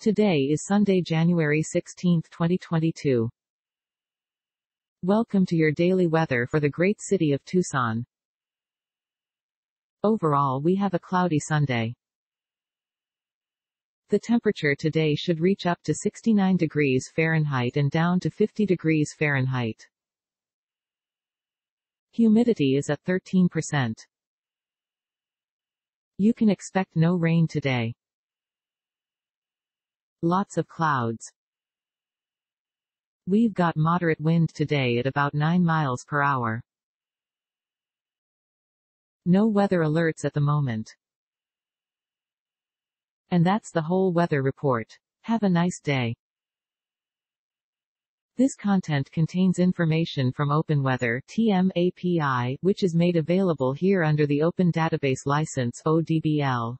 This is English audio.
Today is Sunday, January 16, 2022. Welcome to your daily weather for the great city of Tucson. Overall we have a cloudy Sunday. The temperature today should reach up to 69 degrees Fahrenheit and down to 50 degrees Fahrenheit. Humidity is at 13%. You can expect no rain today. Lots of clouds. We've got moderate wind today at about 9 miles per hour. No weather alerts at the moment. And that's the whole weather report. Have a nice day. This content contains information from OpenWeather TM API, which is made available here under the Open Database License ODBL.